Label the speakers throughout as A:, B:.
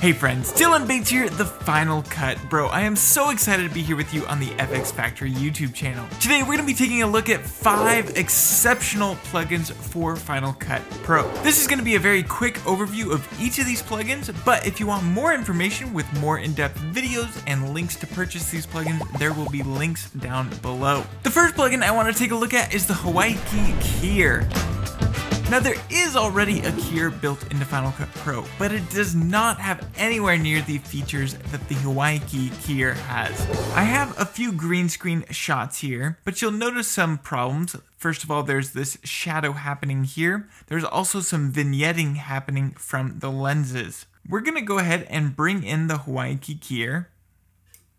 A: Hey friends, Dylan Bates here, the Final Cut. Bro, I am so excited to be here with you on the FX Factory YouTube channel. Today we're to be taking a look at five exceptional plugins for Final Cut Pro. This is to be a very quick overview of each of these plugins, but if you want more information with more in-depth videos and links to purchase these plugins, there will be links down below. The first plugin I want to take a look at is the Hawaiki Keyer. Now there is already a keyer built into Final Cut Pro, but it does not have anywhere near the features that the Hawaiki keyer has. I have a few green screen shots here, but you'll notice some problems. First of all, there's this shadow happening here. There's also some vignetting happening from the lenses. We're gonna go ahead and bring in the Hawaiki keyer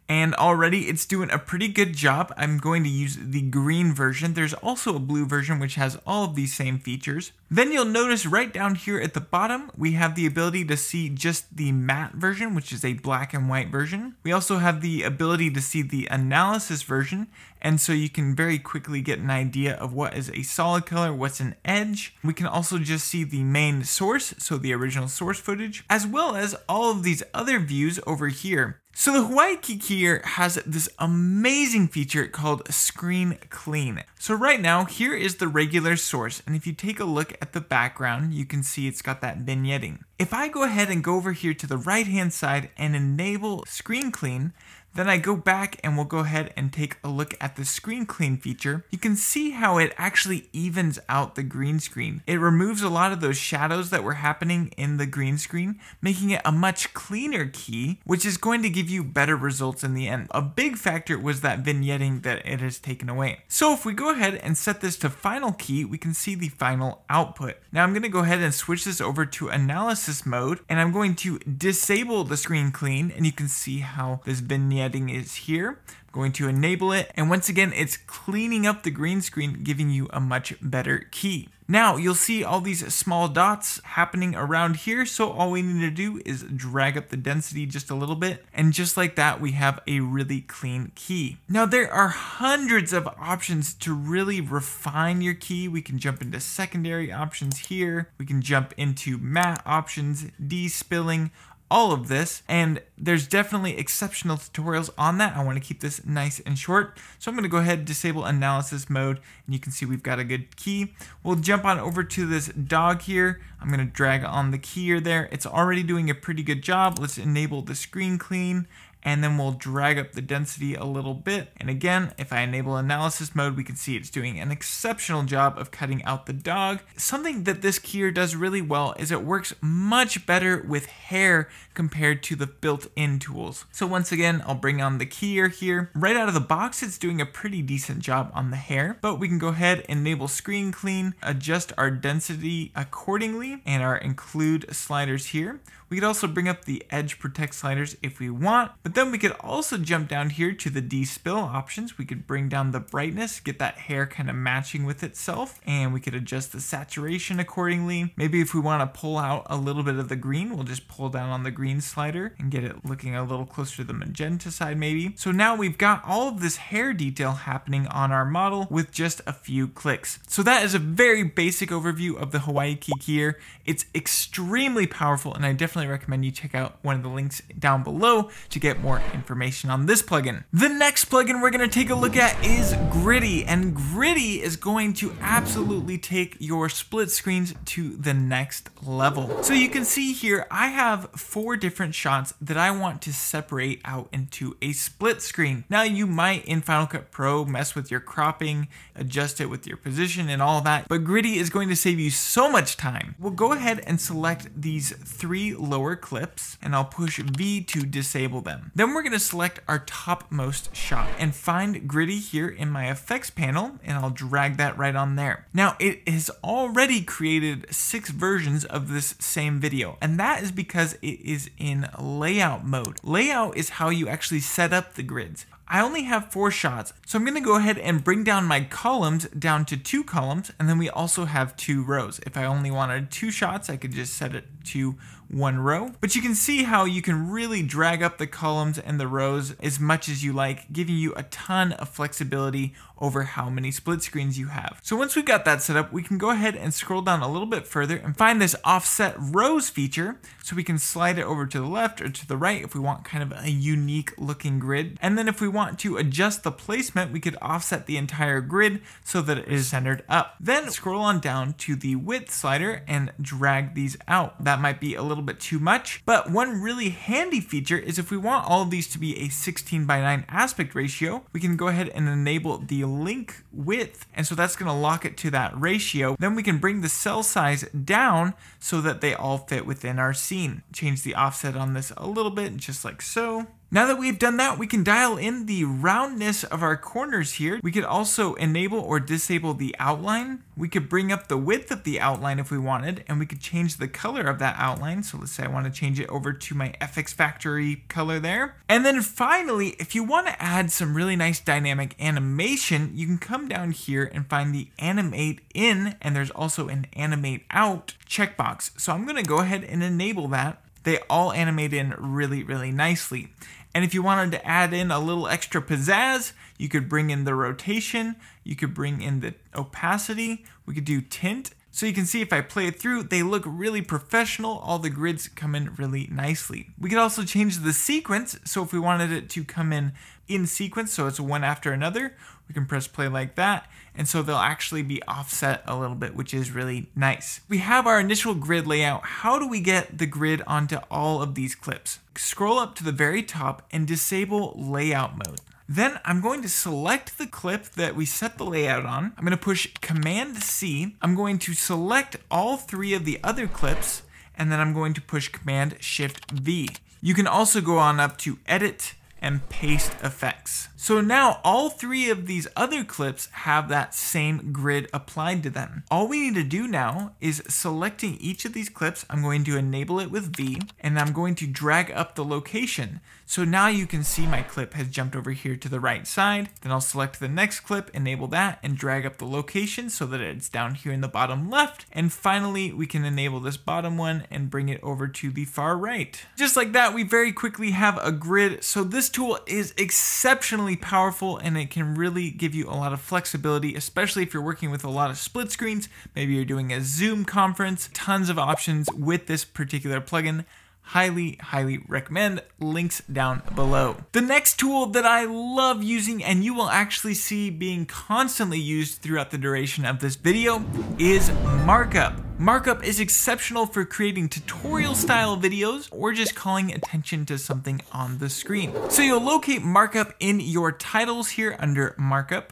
A: and already it's doing a pretty good job. I'm going to use the green version. There's also a blue version which has all of these same features. Then you'll notice right down here at the bottom, we have the ability to see just the matte version, which is a black and white version. We also have the ability to see the analysis version, and so you can very quickly get an idea of what is a solid color, what's an edge. We can also just see the main source, so the original source footage, as well as all of these other views over here. So the Hawaiki Keyer has this amazing feature called Screen Clean. So right now, here is the regular source, and if you take a look at the background, you can see it's got that vignetting. If I go ahead and go over here to the right hand side and enable Screen Clean, then I go back and we'll go ahead and take a look at the screen clean feature. You can see how it actually evens out the green screen. It removes a lot of those shadows that were happening in the green screen, making it a much cleaner key, which is going to give you better results in the end. A big factor was that vignetting that it has taken away. So if we go ahead and set this to final key, we can see the final output. Now I'm going to go ahead and switch this over to analysis mode, and I'm going to disable the screen clean, and you can see how this vignette vignetting is here. I'm going to enable it. And once again, it's cleaning up the green screen, giving you a much better key. Now you'll see all these small dots happening around here. So all we need to do is drag up the density just a little bit. And just like that, we have a really clean key. Now there are hundreds of options to really refine your key. We can jump into secondary options here. We can jump into matte options, despilling, all of this and there's definitely exceptional tutorials on that. I want to keep this nice and short. So I'm going to go ahead and disable analysis mode and you can see we've got a good key. We'll jump on over to this dog here. I'm going to drag on the keyer there. It's already doing a pretty good job. Let's enable the screen clean and then we'll drag up the density a little bit. And again, if I enable analysis mode, we can see it's doing an exceptional job of cutting out the dog. Something that this keyer does really well is it works much better with hair compared to the built-in tools. So once again, I'll bring on the keyer here. Right out of the box, it's doing a pretty decent job on the hair, but we can go ahead and enable screen clean, adjust our density accordingly, and our include sliders here. We could also bring up the edge protect sliders if we want, but then we could also jump down here to the despill options. We could bring down the brightness, get that hair kind of matching with itself, and we could adjust the saturation accordingly. Maybe if we want to pull out a little bit of the green, we'll just pull down on the green slider and get it looking a little closer to the magenta side maybe. So now we've got all of this hair detail happening on our model with just a few clicks. So that is a very basic overview of the Hawaiki Keyer. It's extremely powerful and I definitely definitely recommend you check out one of the links down below to get more information on this plugin. The next plugin we're going to take a look at is Griddy, and Griddy is going to absolutely take your split screens to the next level. So you can see here, I have four different shots that I want to separate out into a split screen. Now you might in Final Cut Pro mess with your cropping, adjust it with your position and all that, but Griddy is going to save you so much time. We'll go ahead and select these three lower clips and I'll push V to disable them. Then we're going to select our topmost shot and find Griddy here in my effects panel and I'll drag that right on there. Now it has already created six versions of this same video and that is because it is in layout mode. Layout is how you actually set up the grids. I only have four shots, so I'm gonna go ahead and bring down my columns down to two columns, and then we also have two rows. If I only wanted two shots, I could just set it to one row. But you can see how you can really drag up the columns and the rows as much as you like, giving you a ton of flexibility over how many split screens you have. So once we've got that set up, we can go ahead and scroll down a little bit further and find this offset rows feature. So we can slide it over to the left or to the right if we want kind of a unique looking grid. And then if we want to adjust the placement, we could offset the entire grid so that it is centered up. Then scroll on down to the width slider and drag these out. That might be a little bit too much, but one really handy feature is if we want all of these to be a 16 by 9 aspect ratio, we can go ahead and enable the link width. And so that's gonna lock it to that ratio. Then we can bring the cell size down so that they all fit within our scene. Change the offset on this a little bit, just like so. Now that we've done that, we can dial in the roundness of our corners here. We could also enable or disable the outline. We could bring up the width of the outline if we wanted, and we could change the color of that outline. So let's say I want to change it over to my FX Factory color there. And then finally, if you want to add some really nice dynamic animation, you can come down here and find the animate in, and there's also an animate out checkbox. So I'm going to go ahead and enable that they all animate in really, really nicely. And if you wanted to add in a little extra pizzazz, you could bring in the rotation, you could bring in the opacity, we could do tint. So you can see if I play it through, they look really professional. All the grids come in really nicely. We could also change the sequence. So if we wanted it to come in in sequence, so it's one after another, we can press play like that. And so they'll actually be offset a little bit, which is really nice. We have our initial grid layout. How do we get the grid onto all of these clips? Scroll up to the very top and disable layout mode. Then I'm going to select the clip that we set the layout on. I'm going to push Command C. I'm going to select all three of the other clips, and then I'm going to push Command Shift V. You can also go on up to Edit, and paste effects. So now all three of these other clips have that same grid applied to them. All we need to do now is selecting each of these clips, I'm going to enable it with V, and I'm going to drag up the location. So now you can see my clip has jumped over here to the right side. Then I'll select the next clip, enable that, and drag up the location so that it's down here in the bottom left. And finally, we can enable this bottom one and bring it over to the far right. Just like that, we very quickly have a grid. So this tool is exceptionally powerful and it can really give you a lot of flexibility, especially if you're working with a lot of split screens. Maybe you're doing a Zoom conference, tons of options with this particular plugin highly, highly recommend. Links down below. The next tool that I love using and you will actually see being constantly used throughout the duration of this video is Markup. Markup is exceptional for creating tutorial style videos or just calling attention to something on the screen. So you'll locate Markup in your titles here under Markup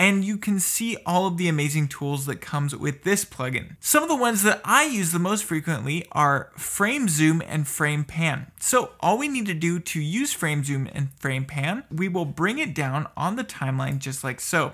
A: and you can see all of the amazing tools that comes with this plugin. Some of the ones that I use the most frequently are frame zoom and frame pan. So all we need to do to use frame zoom and frame pan, we will bring it down on the timeline just like so.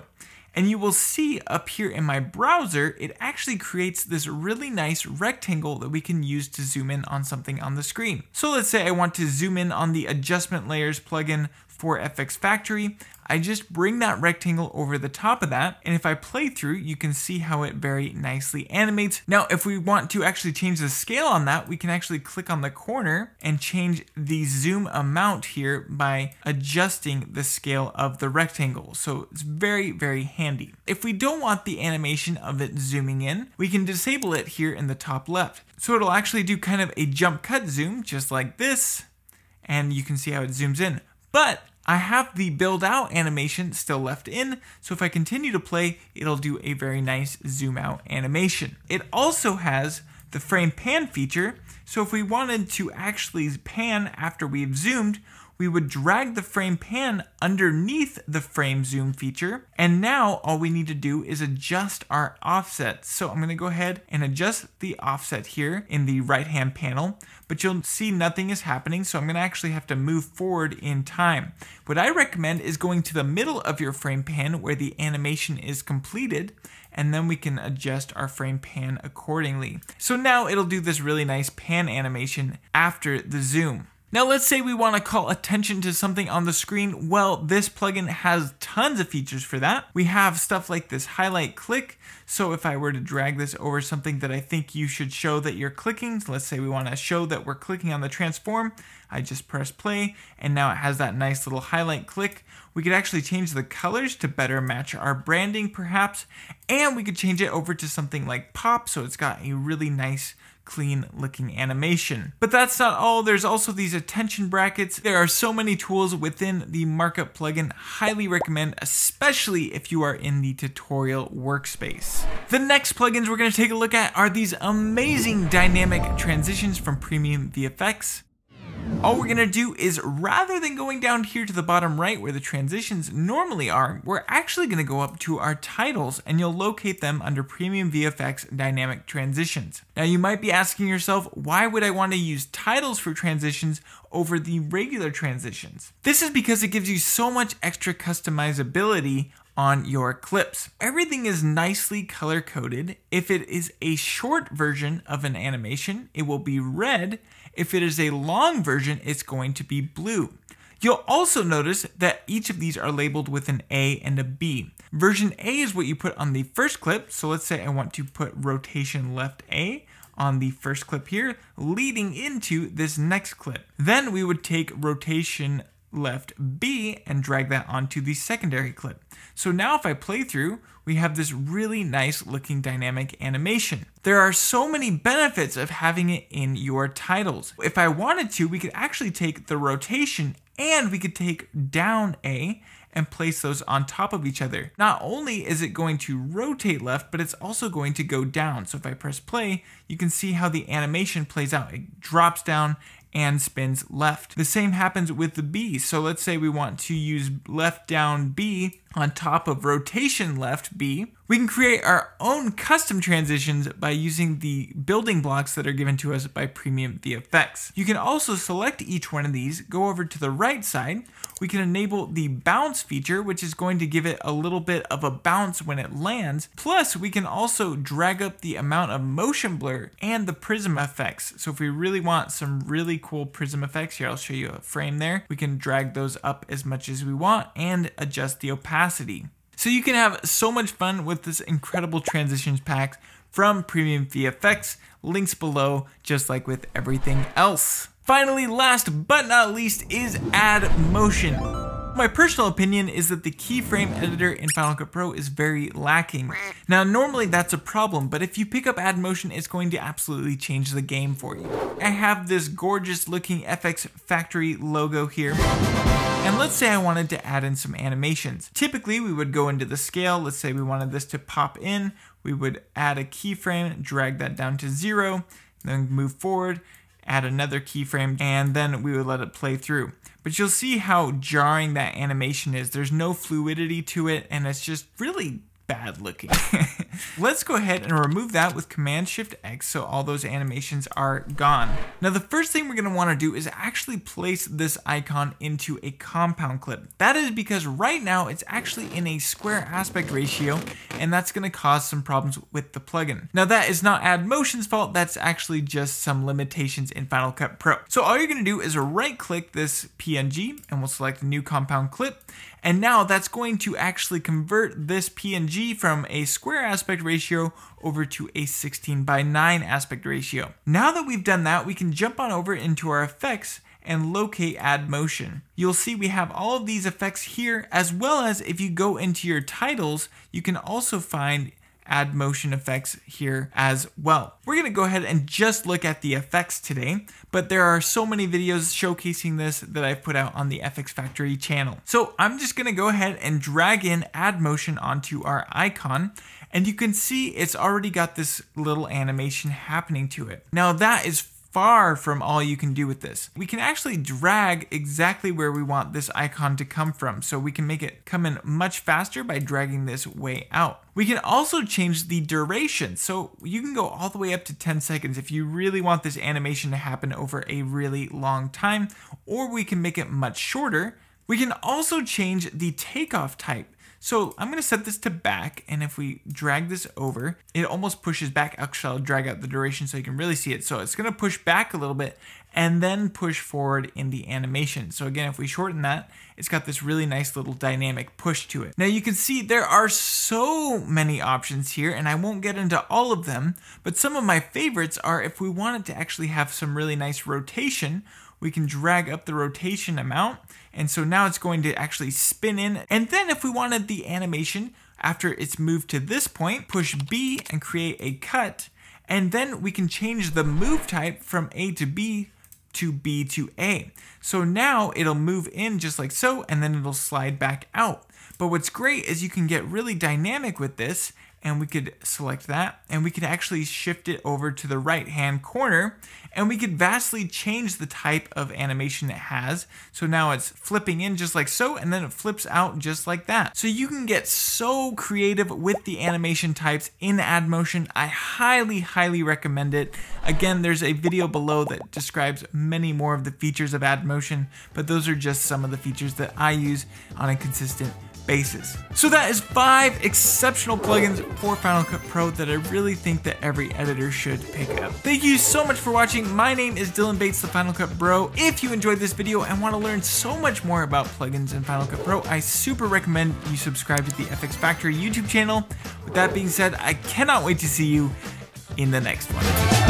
A: And you will see up here in my browser, it actually creates this really nice rectangle that we can use to zoom in on something on the screen. So let's say I want to zoom in on the adjustment layers plugin for FX Factory. I just bring that rectangle over the top of that, and if I play through, you can see how it very nicely animates. Now, if we want to actually change the scale on that, we can actually click on the corner and change the zoom amount here by adjusting the scale of the rectangle. So it's very, very handy. If we don't want the animation of it zooming in, we can disable it here in the top left. So it'll actually do kind of a jump cut zoom, just like this, and you can see how it zooms in. But I have the build out animation still left in, so if I continue to play, it'll do a very nice zoom out animation. It also has the frame pan feature, so if we wanted to actually pan after we've zoomed, we would drag the frame pan underneath the frame zoom feature. And now all we need to do is adjust our offset. So I'm gonna go ahead and adjust the offset here in the right hand panel, but you'll see nothing is happening. So I'm gonna actually have to move forward in time. What I recommend is going to the middle of your frame pan where the animation is completed and then we can adjust our frame pan accordingly. So now it'll do this really nice pan animation after the zoom. Now let's say we want to call attention to something on the screen. Well, this plugin has tons of features for that. We have stuff like this highlight click. So if I were to drag this over something that I think you should show that you're clicking, so let's say we want to show that we're clicking on the transform, I just press play and now it has that nice little highlight click. We could actually change the colors to better match our branding perhaps, and we could change it over to something like pop so it's got a really nice clean looking animation. But that's not all, there's also these attention brackets. There are so many tools within the markup plugin, highly recommend, especially if you are in the tutorial workspace. The next plugins we're gonna take a look at are these amazing dynamic transitions from Premium VFX. All we're gonna do is rather than going down here to the bottom right where the transitions normally are, we're actually gonna go up to our titles and you'll locate them under Premium VFX Dynamic Transitions. Now you might be asking yourself, why would I wanna use titles for transitions over the regular transitions? This is because it gives you so much extra customizability on your clips. Everything is nicely color coded. If it is a short version of an animation, it will be red. If it is a long version, it's going to be blue. You'll also notice that each of these are labeled with an A and a B. Version A is what you put on the first clip. So let's say I want to put rotation left A on the first clip here, leading into this next clip. Then we would take rotation left B and drag that onto the secondary clip. So now if I play through, we have this really nice looking dynamic animation. There are so many benefits of having it in your titles. If I wanted to, we could actually take the rotation and we could take down A and place those on top of each other. Not only is it going to rotate left, but it's also going to go down. So if I press play, you can see how the animation plays out. It drops down and spins left. The same happens with the B. So let's say we want to use left down B on top of rotation left B. We can create our own custom transitions by using the building blocks that are given to us by Premium VFX. You can also select each one of these, go over to the right side. We can enable the bounce feature, which is going to give it a little bit of a bounce when it lands. Plus, we can also drag up the amount of motion blur and the prism effects. So if we really want some really cool prism effects, here I'll show you a frame there. We can drag those up as much as we want and adjust the opacity. So you can have so much fun with this incredible transitions pack from Premium VFX. Links below, just like with everything else. Finally, last but not least is Add Motion. My personal opinion is that the keyframe editor in Final Cut Pro is very lacking. Now normally that's a problem, but if you pick up Add Motion, it's going to absolutely change the game for you. I have this gorgeous looking FX Factory logo here. And let's say I wanted to add in some animations. Typically we would go into the scale, let's say we wanted this to pop in, we would add a keyframe, drag that down to zero, then move forward, add another keyframe, and then we would let it play through. But you'll see how jarring that animation is. There's no fluidity to it, and it's just really bad looking. Let's go ahead and remove that with Command Shift X so all those animations are gone. Now the first thing we're going to want to do is actually place this icon into a compound clip. That is because right now it's actually in a square aspect ratio and that's going to cause some problems with the plugin. Now that is not Add Motion's fault, that's actually just some limitations in Final Cut Pro. So all you're going to do is right click this PNG and we'll select new compound clip and now that's going to actually convert this PNG from a square aspect ratio over to a 16 by 9 aspect ratio. Now that we've done that, we can jump on over into our effects and locate add motion. You'll see we have all of these effects here as well as if you go into your titles, you can also find add motion effects here as well. We're gonna go ahead and just look at the effects today, but there are so many videos showcasing this that I've put out on the FX Factory channel. So I'm just gonna go ahead and drag in add motion onto our icon and you can see it's already got this little animation happening to it. Now that is far from all you can do with this. We can actually drag exactly where we want this icon to come from. So we can make it come in much faster by dragging this way out. We can also change the duration. So you can go all the way up to 10 seconds if you really want this animation to happen over a really long time, or we can make it much shorter. We can also change the takeoff type. So I'm gonna set this to back, and if we drag this over, it almost pushes back. Actually, I'll drag out the duration so you can really see it. So it's gonna push back a little bit and then push forward in the animation. So again, if we shorten that, it's got this really nice little dynamic push to it. Now you can see there are so many options here and I won't get into all of them, but some of my favorites are if we wanted to actually have some really nice rotation, we can drag up the rotation amount. And so now it's going to actually spin in. And then if we wanted the animation after it's moved to this point, push B and create a cut. And then we can change the move type from A to B to B to A. So now it'll move in just like so, and then it'll slide back out. But what's great is you can get really dynamic with this and we could select that and we could actually shift it over to the right hand corner and we could vastly change the type of animation it has. So now it's flipping in just like so and then it flips out just like that. So you can get so creative with the animation types in AddMotion. I highly, highly recommend it. Again, there's a video below that describes many more of the features of AddMotion, but those are just some of the features that I use on a consistent basis. So that is five exceptional plugins for Final Cut Pro that I really think that every editor should pick up. Thank you so much for watching. My name is Dylan Bates, the Final Cut Bro. If you enjoyed this video and want to learn so much more about plugins in Final Cut Pro, I super recommend you subscribe to the FX Factory YouTube channel. With that being said, I cannot wait to see you in the next one.